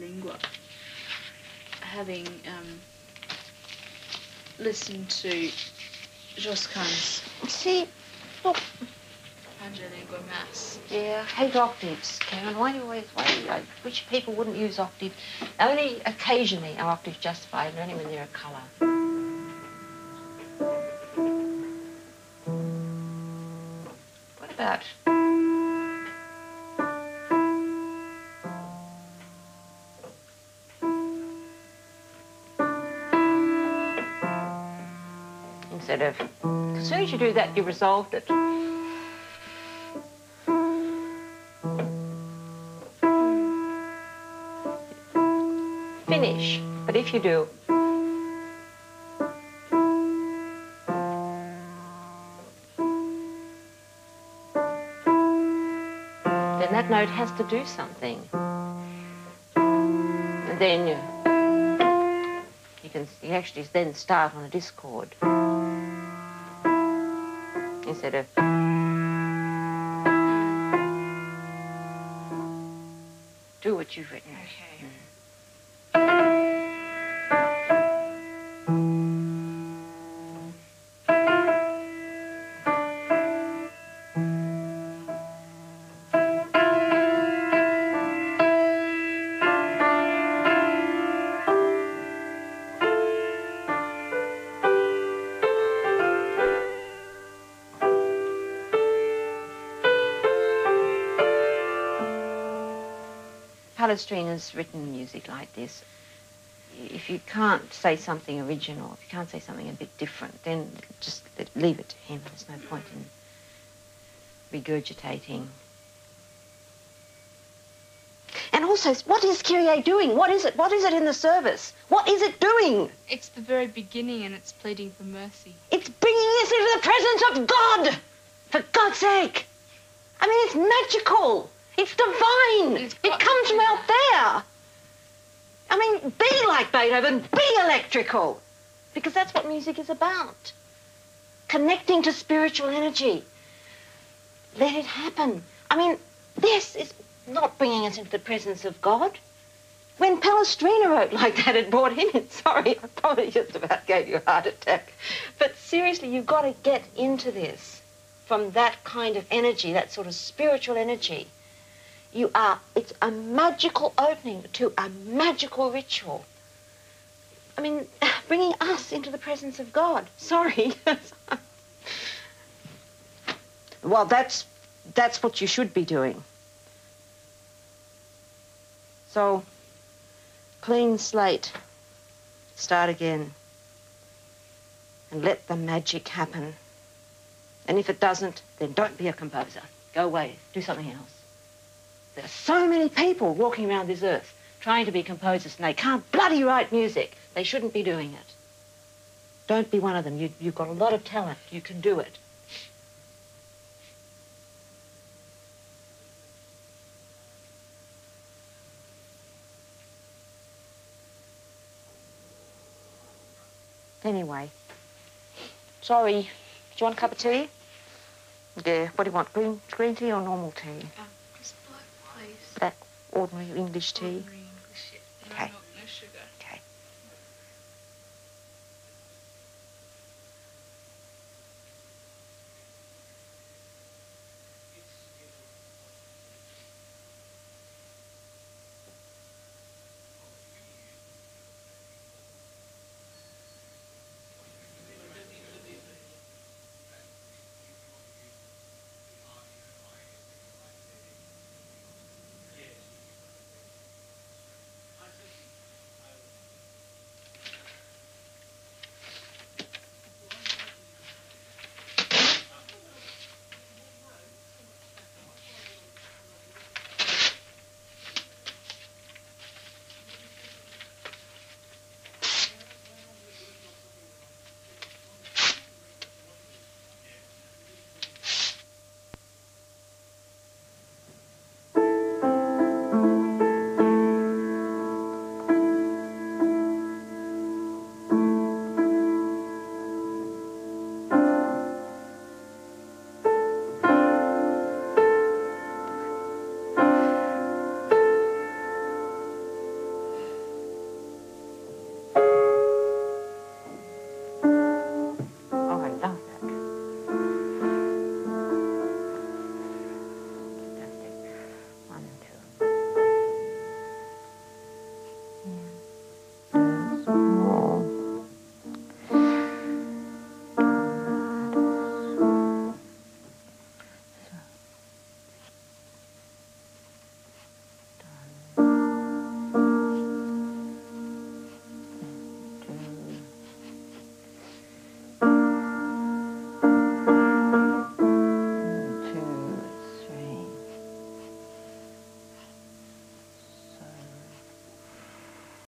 Lingua. Having um, listened to Josquin's See, look, Pange lingua Mass. yeah, I hate octaves, Karen. Why do you always, why do you, I wish people wouldn't use octave. Only occasionally are octaves justified, and only when they're a colour. What about as soon as you do that you resolved it. Finish. But if you do then that note has to do something. And then you you can you actually then start on a discord instead of do what you've written. Okay. Mm. Palestrina's written music like this. If you can't say something original, if you can't say something a bit different, then just leave it to him. There's no point in regurgitating. And also, what is Kyrie doing? What is it? What is it in the service? What is it doing? It's the very beginning and it's pleading for mercy. It's bringing us into the presence of God! For God's sake! I mean, it's magical! It's divine! It's it comes from out there! I mean, be like Beethoven, be electrical! Because that's what music is about. Connecting to spiritual energy. Let it happen. I mean, this is not bringing us into the presence of God. When Palestrina wrote like that, it brought him in. Sorry, I probably just about gave you a heart attack. But seriously, you've got to get into this from that kind of energy, that sort of spiritual energy. You are, it's a magical opening to a magical ritual. I mean, bringing us into the presence of God. Sorry. well, that's, that's what you should be doing. So, clean slate. Start again. And let the magic happen. And if it doesn't, then don't be a composer. Go away. Do something else. There are so many people walking around this earth trying to be composers and they can't bloody write music. They shouldn't be doing it. Don't be one of them. You, you've got a lot of talent. You can do it. Anyway, sorry. Do you want a cup of tea? Yeah. What do you want? Green green tea or normal tea? Um, ordinary English tea.